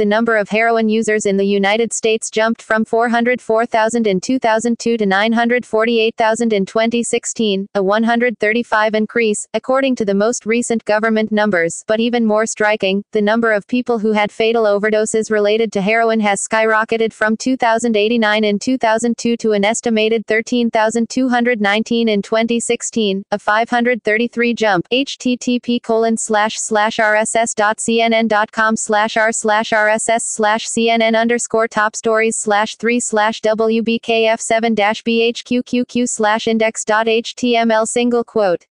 the number of heroin users in the United States jumped from 404,000 in 2002 to 948,000 in 2016, a 135 increase, according to the most recent government numbers. But even more striking, the number of people who had fatal overdoses related to heroin has skyrocketed from 2,089 in 2002 to an estimated 13,219 in 2016, a 533 jump. http colon slash slash rss.cnn.com slash r slash rss slash cnn underscore top stories slash 3 slash wbkf7 dash bhqqq slash index.html single quote